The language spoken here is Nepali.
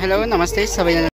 हेलो नमस्ते सबैजना।